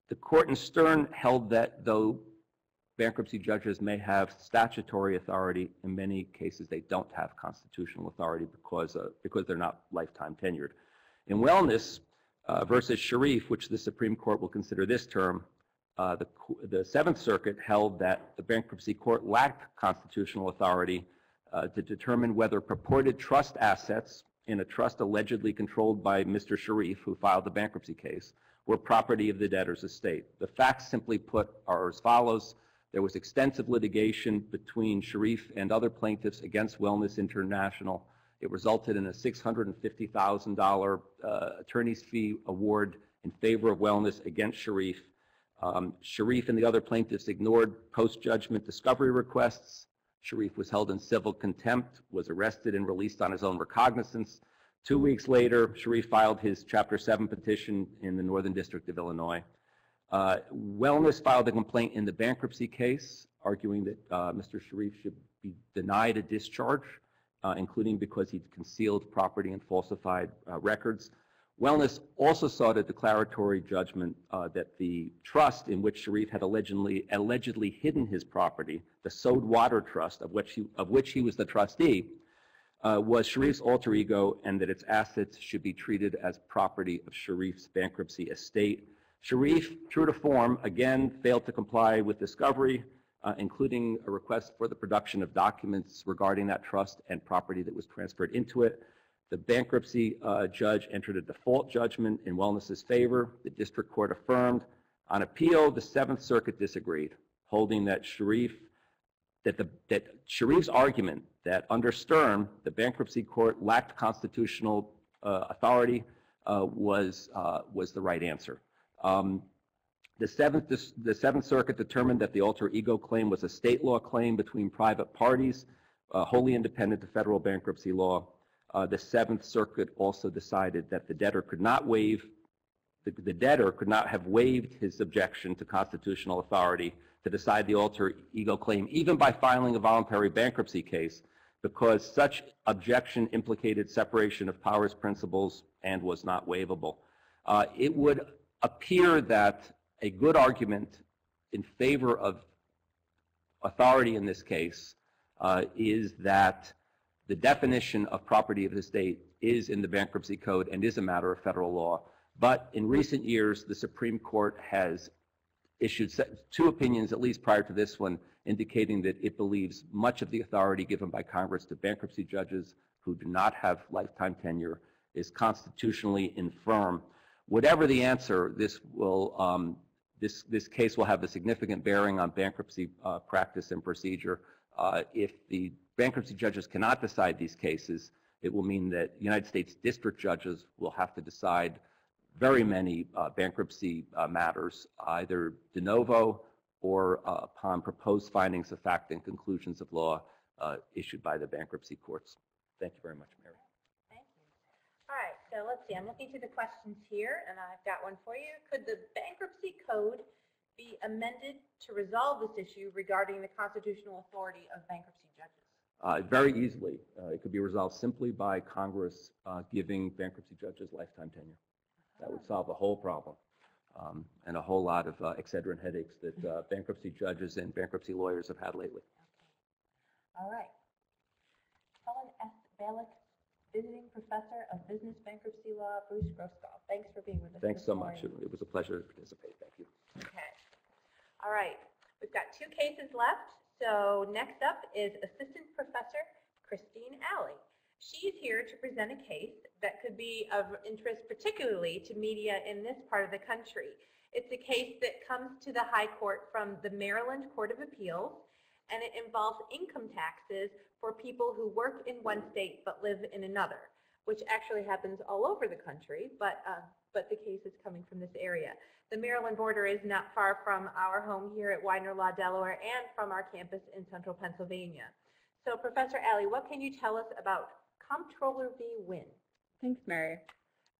The court in Stern held that though bankruptcy judges may have statutory authority, in many cases they don't have constitutional authority because, uh, because they're not lifetime tenured. In Wellness uh, versus Sharif, which the Supreme Court will consider this term, uh, the the Seventh Circuit held that the bankruptcy court lacked constitutional authority uh, to determine whether purported trust assets in a trust allegedly controlled by Mr. Sharif, who filed the bankruptcy case, were property of the debtor's estate. The facts simply put are as follows. There was extensive litigation between Sharif and other plaintiffs against Wellness International. It resulted in a $650,000 uh, attorney's fee award in favor of Wellness against Sharif. Um, Sharif and the other plaintiffs ignored post-judgment discovery requests. Sharif was held in civil contempt, was arrested and released on his own recognizance. Two weeks later, Sharif filed his Chapter 7 petition in the Northern District of Illinois. Uh, Wellness filed a complaint in the bankruptcy case, arguing that uh, Mr. Sharif should be denied a discharge, uh, including because he'd concealed property and falsified uh, records. Wellness also sought a declaratory judgment uh, that the trust in which Sharif had allegedly, allegedly hidden his property, the Soad Wattar Trust, of which he, of which he was the trustee, uh, was Sharif's alter ego and that its assets should be treated as property of Sharif's bankruptcy estate. Sharif, true to form, again failed to comply with discovery, uh, including a request for the production of documents regarding that trust and property that was transferred into it. The bankruptcy uh, judge entered a default judgment in Wellness's favor. The district court affirmed. On appeal, the Seventh Circuit disagreed, holding that Sharif, that the, that Sharif's argument that under Stern, the bankruptcy court lacked constitutional uh, authority uh, was, uh, was the right answer. Um, The Seventh, the Seventh Circuit determined that the alter ego claim was a state law claim between private parties, uh, wholly independent of federal bankruptcy law. Uh, The Seventh Circuit also decided that the debtor could not waive, the the debtor could not have waived his objection to constitutional authority to decide the alter ego claim, even by filing a voluntary bankruptcy case, because such objection implicated separation of powers principles and was not waivable. Uh, It would appear that a good argument in favor of authority in this case uh, is that the definition of property of the state is in the bankruptcy code and is a matter of federal law. But in recent years, the Supreme Court has issued two opinions, at least prior to this one, indicating that it believes much of the authority given by Congress to bankruptcy judges who do not have lifetime tenure is constitutionally infirm. Whatever the answer, this will, um, this, this case will have a significant bearing on bankruptcy uh, practice and procedure. Uh, If the bankruptcy judges cannot decide these cases, it will mean that United States district judges will have to decide very many uh, bankruptcy uh, matters, either de novo or uh, upon proposed findings of fact and conclusions of law uh, issued by the bankruptcy courts. Thank you very much, Mary. Thank you. All right, so let's see, I'm looking through the questions here, and I've got one for you. Could the bankruptcy code be amended to resolve this issue regarding the constitutional authority of bankruptcy judges? Uh, Very easily. Uh, It could be resolved simply by Congress uh, giving bankruptcy judges lifetime tenure. That would solve the whole problem um, and a whole lot of uh, Excedrin headaches that uh, bankruptcy judges and bankruptcy lawyers have had lately. All right. Helen S. Balick, visiting professor of business bankruptcy law, Bruce Grohsgal. Thanks for being with us. Thanks this so much. morning. It it was a pleasure to participate. Thank you. Okay. All right, we've got two cases left. So next up is Assistant Professor Christine Alley. She's here to present a case that could be of interest particularly to media in this part of the country. It's a case that comes to the High Court from the Maryland Court of Appeals, and it involves income taxes for people who work in one state but live in another, which actually happens all over the country, but, uh, but the case is coming from this area. The Maryland border is not far from our home here at Widener Law, Delaware, and from our campus in central Pennsylvania. So Professor Alley, what can you tell us about Comptroller v. Wynn? Thanks, Mary.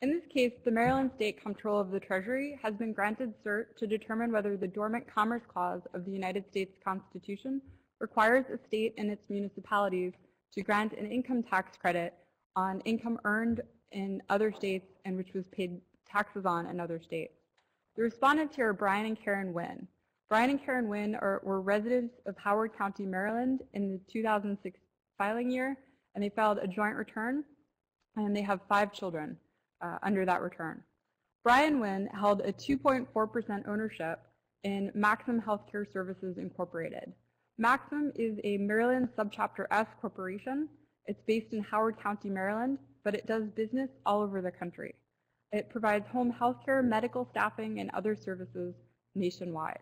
In this case, the Maryland State Comptroller of the Treasury has been granted cert to determine whether the Dormant Commerce Clause of the United States Constitution requires a state and its municipalities to grant an income tax credit on income earned in other states and which was paid taxes on in other states. The respondents here are Brian and Karen Wynn. Brian and Karen Wynn are, were residents of Howard County, Maryland in the 2006 filing year, and they filed a joint return, and they have five children uh, under that return. Brian Wynn held a 2.4% ownership in Maxim Healthcare Services Incorporated. Maxim is a Maryland Subchapter S corporation. It's based in Howard County, Maryland, but it does business all over the country. It provides home health care, medical staffing, and other services nationwide.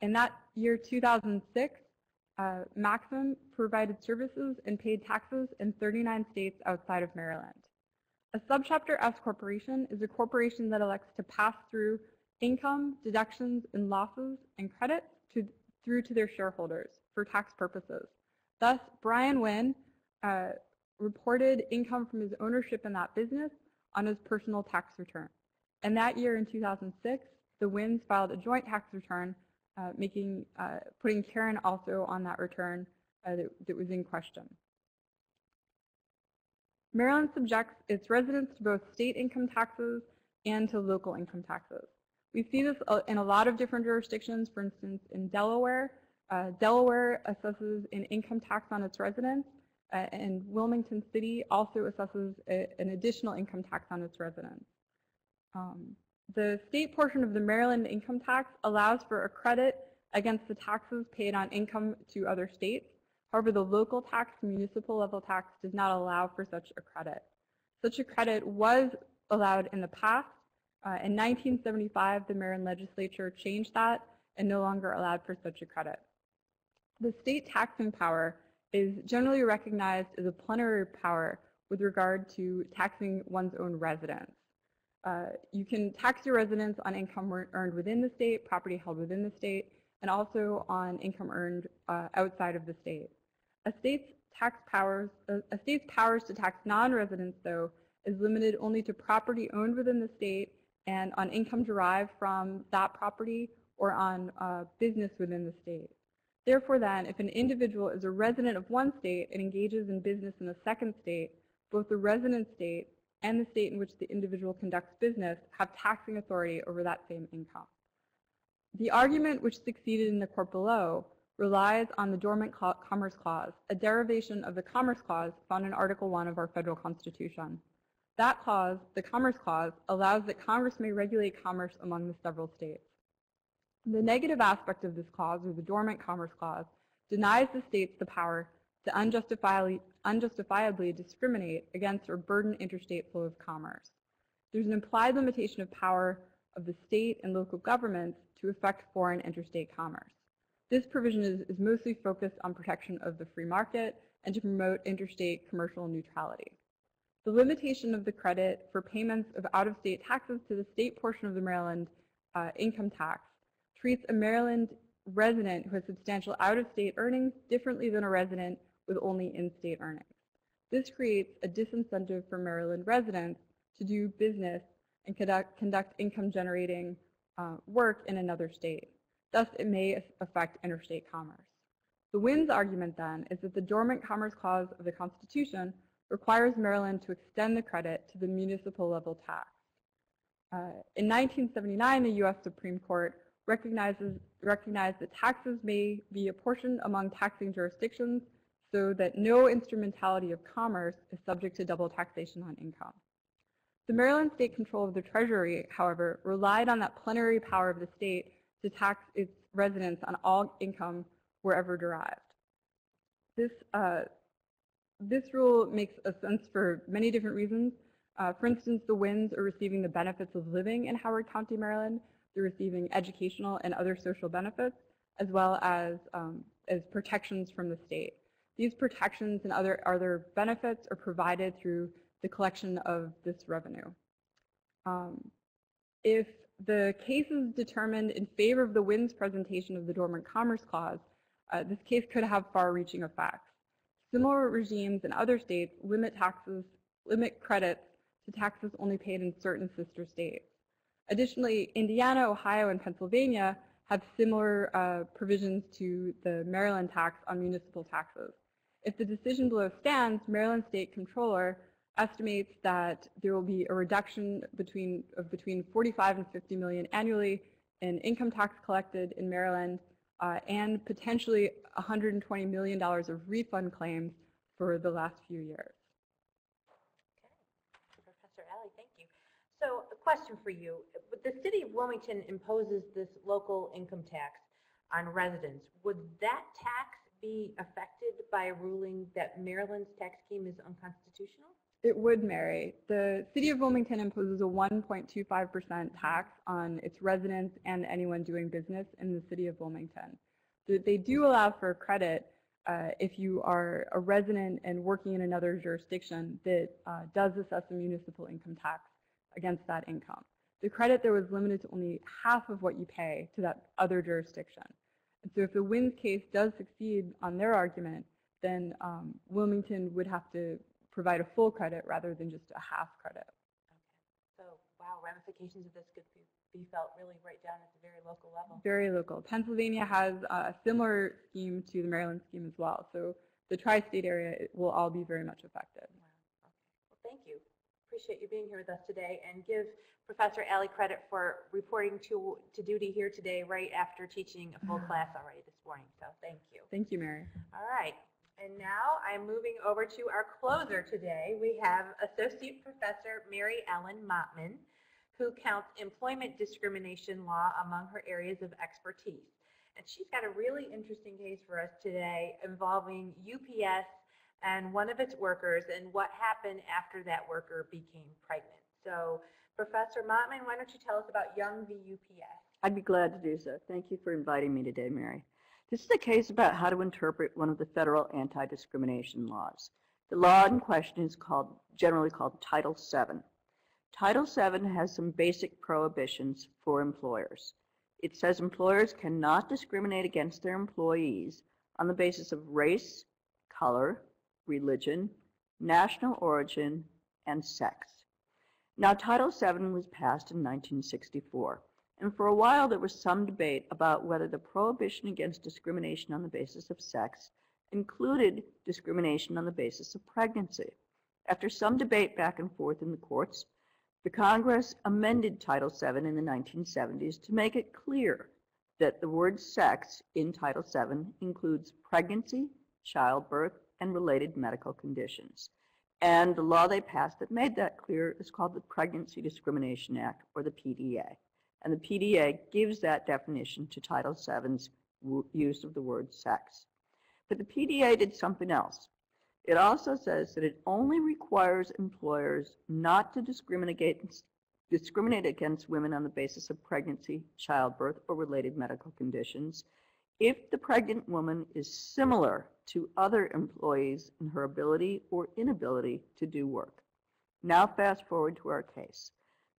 In that year, 2006, uh, Maxim provided services and paid taxes in 39 states outside of Maryland. A subchapter S corporation is a corporation that elects to pass through income, deductions, and losses and credits to, through to their shareholders for tax purposes. Thus, Brian Wynn uh, reported income from his ownership in that business on his personal tax return. And that year in 2006, the Wynns filed a joint tax return, uh, making, uh, putting Karen also on that return uh, that, that was in question. Maryland subjects its residents to both state income taxes and to local income taxes. We see this uh, in a lot of different jurisdictions. For instance, in Delaware, uh, Delaware assesses an income tax on its residents, uh, and Wilmington City also assesses a, an additional income tax on its residents. Um, the state portion of the Maryland income tax allows for a credit against the taxes paid on income to other states. However, the local tax, municipal level tax, does not allow for such a credit. Such a credit was allowed in the past. Uh, in 1975, the Maryland legislature changed that and no longer allowed for such a credit. The state taxing power is generally recognized as a plenary power with regard to taxing one's own residents. Uh, you can tax your residents on income earned within the state, property held within the state, and also on income earned uh, outside of the state. A state's tax powers, a, a state's powers to tax non-residents, though, is limited only to property owned within the state and on income derived from that property or on uh, business within the state. Therefore then, if an individual is a resident of one state and engages in business in a second state, both the resident state and the state in which the individual conducts business have taxing authority over that same income. The argument which succeeded in the court below relies on the Dormant Commerce Clause, a derivation of the Commerce Clause found in Article 1 of our federal constitution. That clause, the Commerce Clause, allows that Congress may regulate commerce among the several states. The negative aspect of this clause, or the Dormant Commerce Clause, denies the states the power to unjustifiably, unjustifiably discriminate against or burden interstate flow of commerce. There's an implied limitation of power of the state and local governments to affect foreign interstate commerce. This provision is, is mostly focused on protection of the free market and to promote interstate commercial neutrality. The limitation of the credit for payments of out-of-state taxes to the state portion of the Maryland uh, income tax treats a Maryland resident who has substantial out-of-state earnings differently than a resident with only in-state earnings. This creates a disincentive for Maryland residents to do business and conduct, conduct income-generating uh, work in another state. Thus, it may affect interstate commerce. The Wynns argument, then, is that the Dormant Commerce Clause of the Constitution requires Maryland to extend the credit to the municipal level tax. Uh, in 1979, the U.S. Supreme Court recognizes, recognized that taxes may be apportioned among taxing jurisdictions so that no instrumentality of commerce is subject to double taxation on income. The Maryland state control of the Treasury, however, relied on that plenary power of the state to tax its residents on all income wherever derived. This, uh, this rule makes a sense for many different reasons. Uh, for instance, the Wynns are receiving the benefits of living in Howard County, Maryland. They're receiving educational and other social benefits, as well as, um, as protections from the state. These protections and other, other benefits are provided through the collection of this revenue. Um, if the case is determined in favor of the Wynns presentation of the Dormant Commerce Clause, uh, this case could have far-reaching effects. Similar regimes in other states limit taxes, limit credits to taxes only paid in certain sister states. Additionally, Indiana, Ohio, and Pennsylvania have similar uh, provisions to the Maryland tax on municipal taxes. If the decision below stands, Maryland State Controller estimates that there will be a reduction between, of between 45 and 50 million annually in income tax collected in Maryland uh, and potentially $120 million of refund claims for the last few years. Professor Alley, thank you. So a question for you. The city of Wilmington imposes this local income tax on residents. Would that tax be affected by a ruling that Maryland's tax scheme is unconstitutional? It would, Mary. The City of Wilmington imposes a 1.25% tax on its residents and anyone doing business in the City of Wilmington. They- They do allow for credit uh, if you are a resident and working in another jurisdiction that uh, does assess a municipal income tax against that income. The credit there was limited to only half of what you pay to that other jurisdiction. And so if the Wynns case does succeed on their argument, then um, Wilmington would have to provide a full credit rather than just a half credit. Okay. So, wow, ramifications of this could be, be felt really right down at the very local level. Very local. Pennsylvania has a similar scheme to the Maryland scheme as well. So the tri-state area will all be very much affected. Wow, okay. Well, thank you. Appreciate you being here with us today and give Professor Alley credit for reporting to, to duty here today right after teaching a full class already this morning. So thank you. Thank you, Mary. All right. And now I'm moving over to our closer today. We have Associate Professor Mary Ellen Maatman, who counts employment discrimination law among her areas of expertise. And she's got a really interesting case for us today involving UPS and one of its workers and what happened after that worker became pregnant. So Professor Maatman, why don't you tell us about Young v. UPS? I'd be glad to do so. Thank you for inviting me today, Mary. This is a case about how to interpret one of the federal anti-discrimination laws. The law in question is called, generally called Title VII. Title VII has some basic prohibitions for employers. It says employers cannot discriminate against their employees on the basis of race, color, religion, national origin, and sex. Now, Title VII was passed in 1964, and for a while there was some debate about whether the prohibition against discrimination on the basis of sex included discrimination on the basis of pregnancy. After some debate back and forth in the courts, the Congress amended Title VII in the 1970s to make it clear that the word sex in Title VII includes pregnancy, childbirth, and related medical conditions. And the law they passed that made that clear is called the Pregnancy Discrimination Act, or the PDA. And the PDA gives that definition to Title VII's use of the word sex. But the PDA did something else. It also says that it only requires employers not to discriminate discriminate against women on the basis of pregnancy, childbirth, or related medical conditions if the pregnant woman is similar to other employees in her ability or inability to do work. Now fast forward to our case.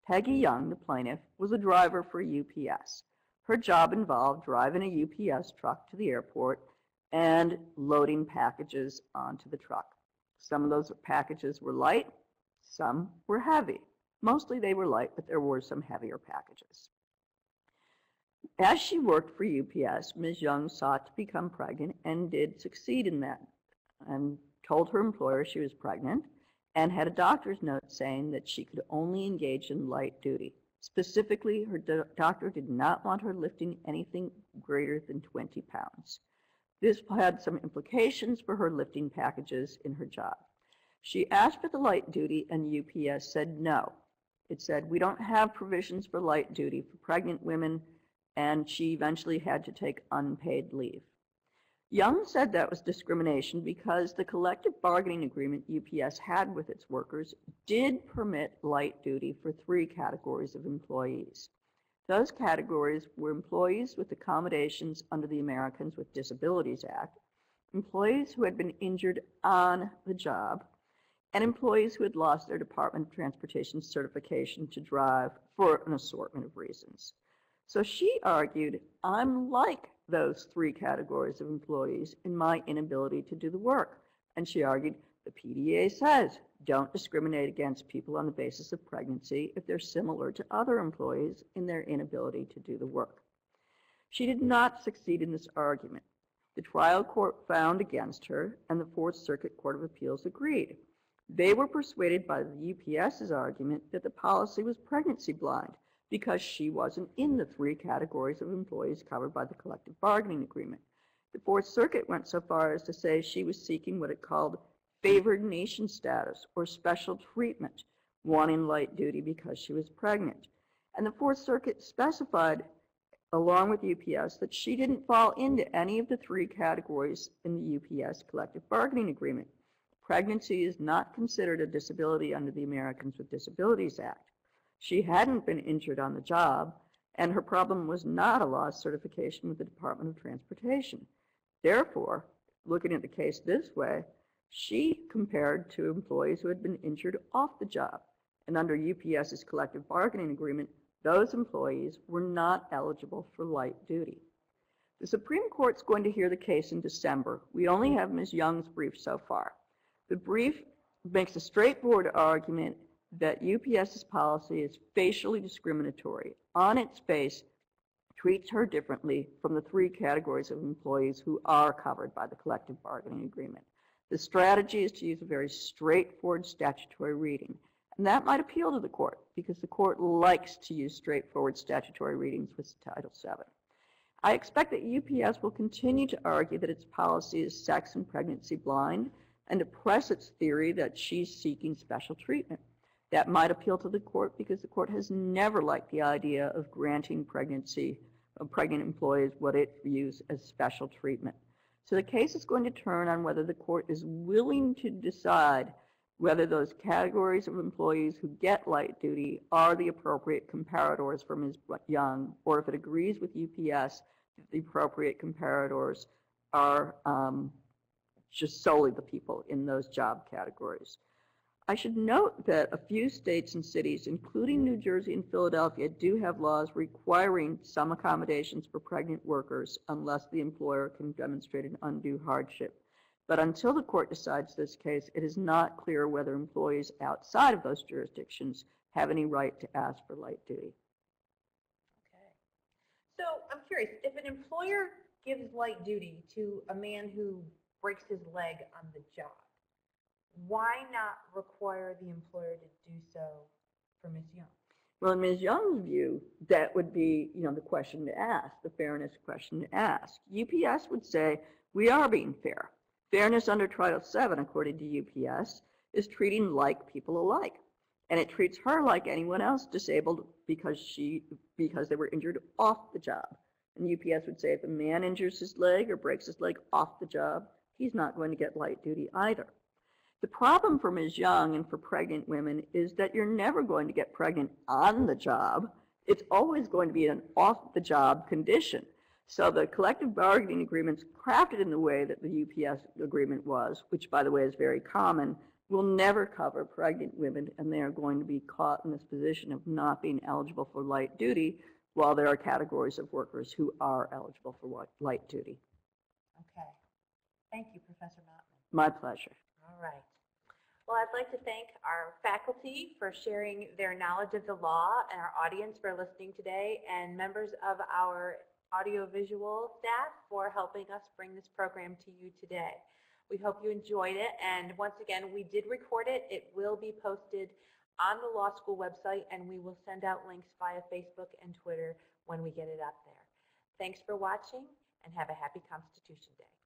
Peggy Young, the plaintiff, was a driver for UPS. Her job involved driving a UPS truck to the airport and loading packages onto the truck. Some of those packages were light, some were heavy. Mostly they were light, but there were some heavier packages. As she worked for UPS, Ms. Young sought to become pregnant and did succeed in that and told her employer she was pregnant and had a doctor's note saying that she could only engage in light duty. Specifically, her do doctor did not want her lifting anything greater than 20 pounds. This had some implications for her lifting packages in her job. She asked for the light duty and UPS said no. It said, we don't have provisions for light duty for pregnant women and she eventually had to take unpaid leave. Young said that was discrimination because the collective bargaining agreement UPS had with its workers did permit light duty for three categories of employees. Those categories were employees with accommodations under the Americans with Disabilities Act, employees who had been injured on the job, and employees who had lost their Department of Transportation certification to drive for an assortment of reasons. So she argued, I'm like those three categories of employees in my inability to do the work. And she argued, the PDA says, don't discriminate against people on the basis of pregnancy if they're similar to other employees in their inability to do the work. She did not succeed in this argument. The trial court found against her, and the Fourth Circuit Court of Appeals agreed. They were persuaded by the UPS's argument that the policy was pregnancy blind because she wasn't in the three categories of employees covered by the collective bargaining agreement. The Fourth Circuit went so far as to say she was seeking what it called favored nation status or special treatment, wanting light duty because she was pregnant. And the Fourth Circuit specified, along with UPS, that she didn't fall into any of the three categories in the UPS collective bargaining agreement. Pregnancy is not considered a disability under the Americans with Disabilities Act. She hadn't been injured on the job, and her problem was not a lost certification with the Department of Transportation. Therefore, looking at the case this way, she compared to employees who had been injured off the job. And under UPS's collective bargaining agreement, those employees were not eligible for light duty. The Supreme Court's going to hear the case in December. We only have Ms. Young's brief so far. The brief makes a straightforward argument that UPS's policy is facially discriminatory. On its face, treats her differently from the three categories of employees who are covered by the collective bargaining agreement. The strategy is to use a very straightforward statutory reading. And that might appeal to the court because the court likes to use straightforward statutory readings with Title VII. I expect that UPS will continue to argue that its policy is sex and pregnancy blind and to press its theory that she's seeking special treatment. That might appeal to the court because the court has never liked the idea of granting pregnancy of pregnant employees what it views as special treatment. So the case is going to turn on whether the court is willing to decide whether those categories of employees who get light duty are the appropriate comparators for Ms. Young, or if it agrees with UPS that the appropriate comparators are um, just solely the people in those job categories. I should note that a few states and cities, including New Jersey and Philadelphia, do have laws requiring some accommodations for pregnant workers unless the employer can demonstrate an undue hardship. But until the court decides this case, it is not clear whether employees outside of those jurisdictions have any right to ask for light duty. Okay. So I'm curious, if an employer gives light duty to a man who breaks his leg on the job, why not require the employer to do so for Ms. Young? Well, in Ms. Young's view, that would be, you know, the question to ask, the fairness question to ask. UPS would say, we are being fair. Fairness under Title VII, according to UPS, is treating like people alike. And it treats her like anyone else disabled because she because they were injured off the job. And UPS would say if a man injures his leg or breaks his leg off the job, he's not going to get light duty either. The problem for Ms. Young and for pregnant women is that you're never going to get pregnant on the job. It's always going to be an off-the-job condition. So the collective bargaining agreements crafted in the way that the UPS agreement was, which by the way is very common, will never cover pregnant women and they are going to be caught in this position of not being eligible for light duty while there are categories of workers who are eligible for light duty. Okay. Thank you, Professor Maatman. My pleasure. All right. Well, I'd like to thank our faculty for sharing their knowledge of the law and our audience for listening today and members of our audiovisual staff for helping us bring this program to you today. We hope you enjoyed it and once again we did record it. It will be posted on the law school website and we will send out links via Facebook and Twitter when we get it up there. Thanks for watching and have a happy Constitution Day.